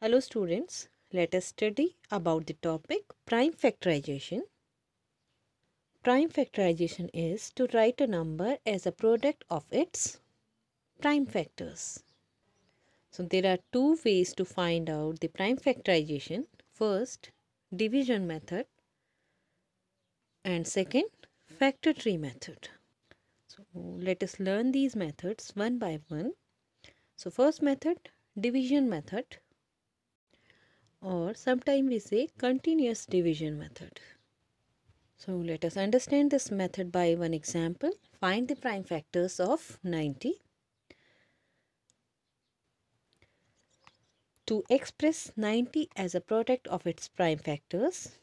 Hello students, let us study about the topic prime factorization. Prime factorization is to write a number as a product of its prime factors. So there are two ways to find out the prime factorization. First, division method and second, factor tree method. So let us learn these methods one by one. So first method, division method or sometimes we say continuous division method. So let us understand this method by one example. Find the prime factors of 90. To express 90 as a product of its prime factors,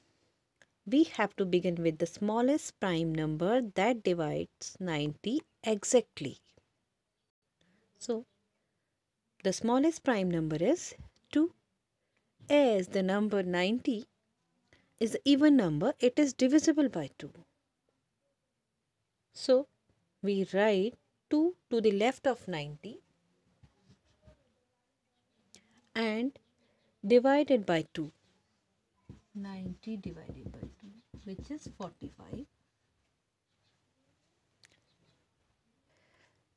we have to begin with the smallest prime number that divides 90 exactly. So, the smallest prime number is 2. As the number 90 is an even number, it is divisible by 2. So, we write 2 to the left of 90 and divided by 2. 90 divided by 2 which is 45.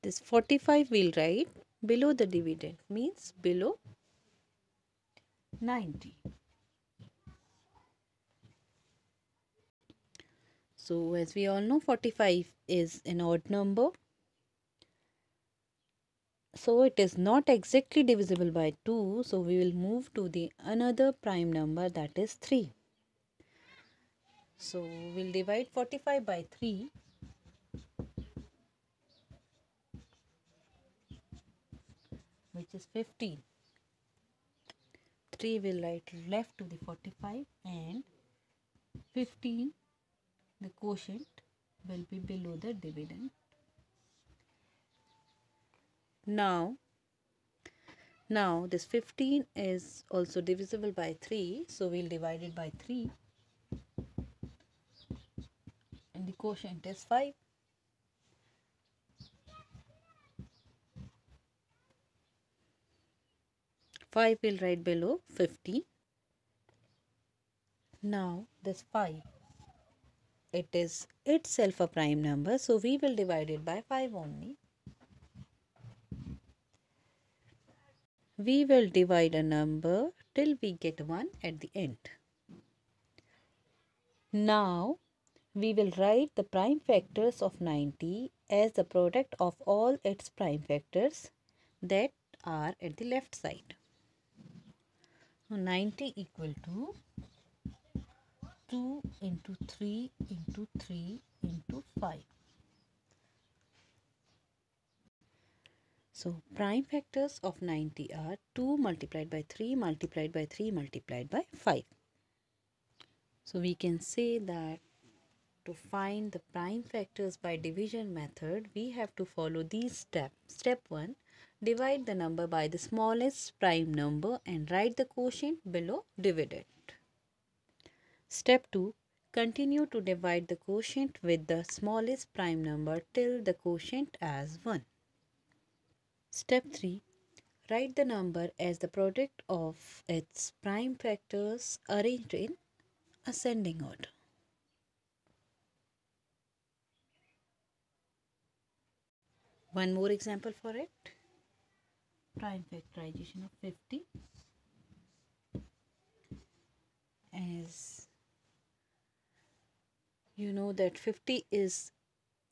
This 45 we'll write below the dividend means below 90. So as we all know 45 is an odd number. So it is not exactly divisible by 2. So we will move to the another prime number that is 3. So we'll divide 45 by 3. which is 15. 3 will write left to the 45 and 15 the quotient will be below the dividend. Now, now this 15 is also divisible by 3 so we'll divide it by 3 and the quotient is 5. Five will write below 50. Now this 5 it is itself a prime number so we will divide it by 5 only. We will divide a number till we get 1 at the end. Now we will write the prime factors of 90 as the product of all its prime factors that are at the left side. So 90 equal to 2 into 3 into 3 into 5. So prime factors of 90 are 2 multiplied by 3 multiplied by 3 multiplied by 5. So we can say that to find the prime factors by division method, we have to follow these steps. Step 1. Divide the number by the smallest prime number and write the quotient below dividend. Step 2. Continue to divide the quotient with the smallest prime number till the quotient as 1. Step 3. Write the number as the product of its prime factors arranged in ascending order. One more example for it. Prime factorization of 50 as you know that 50 is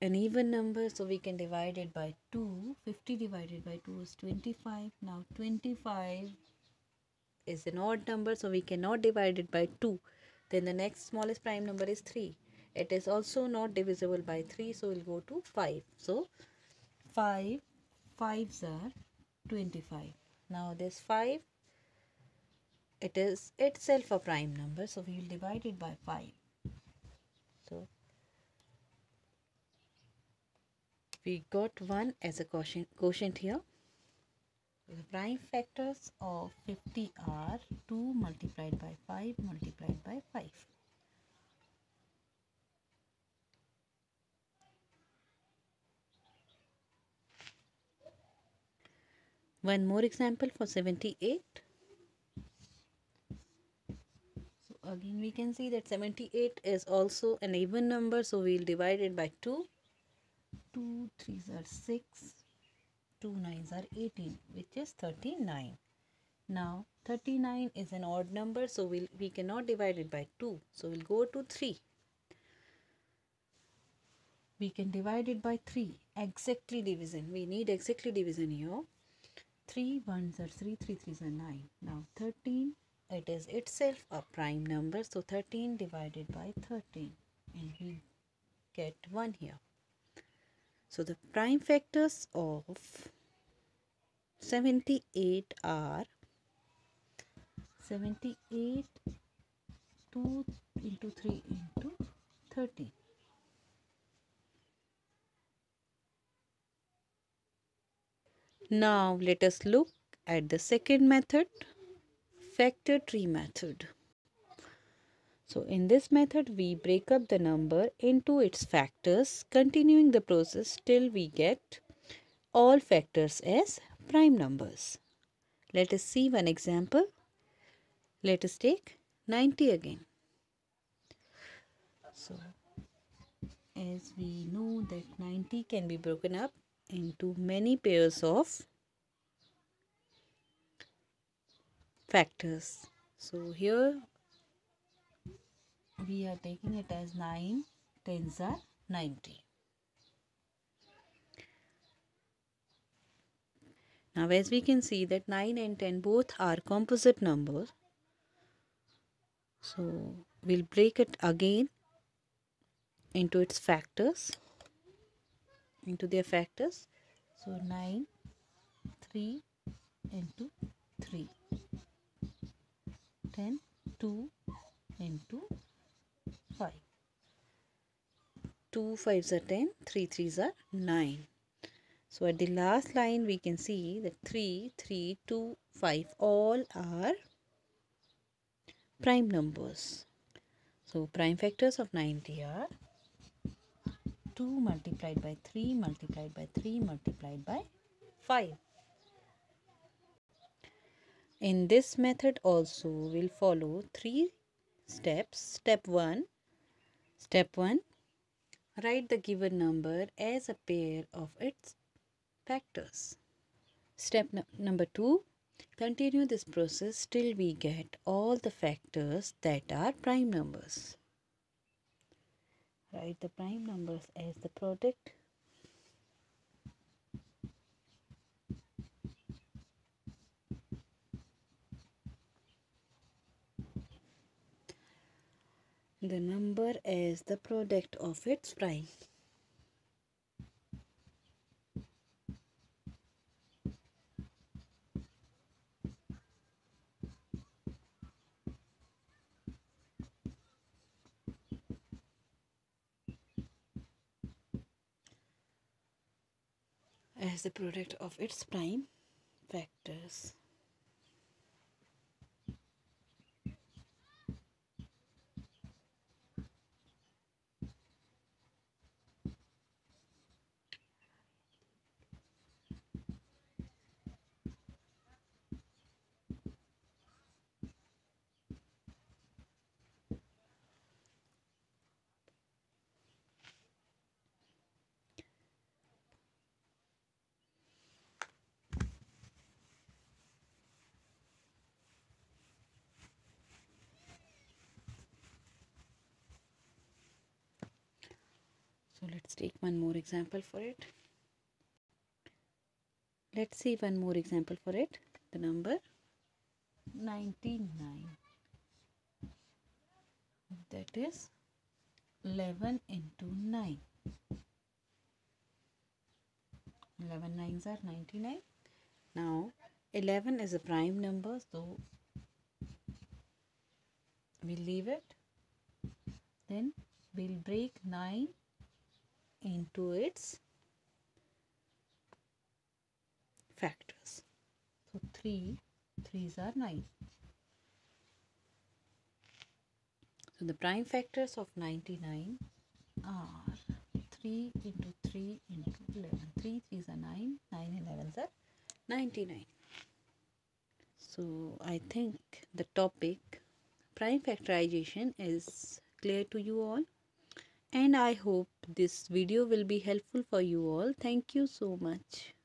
an even number so we can divide it by 2 50 divided by 2 is 25 now 25 is an odd number so we cannot divide it by 2 then the next smallest prime number is 3 it is also not divisible by 3 so we'll go to 5 so 5 5s are 25 now this 5 it is itself a prime number so we will divide it by 5 so we got 1 as a quotient, quotient here. The prime factors of 50 are 2 multiplied by 5 multiplied by 5 One more example for 78. So again we can see that 78 is also an even number so we'll divide it by 2 2 3s are 6 2 9s are 18 which is 39 now 39 is an odd number so we'll, we cannot divide it by 2 so we'll go to 3 we can divide it by 3 exactly division. We need exactly division here 3 ones are 3 3 3s are 9 now 13 it is itself a prime number so 13 divided by 13 and we get 1 here. So the prime factors of 78 are 78 2 into 3 into 13 now let us look at the second method factor tree method. So in this method we break up the number into its factors continuing the process till we get all factors as prime numbers. Let us see one example. Let us take 90 again. So as we know that 90 can be broken up into many pairs of factors. So here we are taking it as 9 tens are 90. Now as we can see that 9 and 10 both are composite numbers. So we'll break it again into its factors into their factors. So 9 3 into 3 10 2 into 5 2 5s are 10 3 3s are 9 so at the last line we can see that 3 3 2 5 all are prime numbers. So prime factors of 90 are 2 multiplied by 3 multiplied by 3 multiplied by 5 in this method also we'll follow three steps. Step 1. Step 1. Write the given number as a pair of its factors. Step number 2. Continue this process till we get all the factors that are prime numbers. Write the prime numbers as the product the number as the product of its prime. As the product of its prime factors. So let's take one more example for it. Let's see one more example for it. The number 99. That is 11 into 9. 11 nines are 99. Now 11 is a prime number so we'll leave it. Then we'll break 9 into its factors. So 3, 3s are 9. So the prime factors of 99 are 3 into 3 into 11. 3 3s are 9, 9 11s are 99. So I think the topic prime factorization is clear to you all and I hope this video will be helpful for you all. Thank you so much.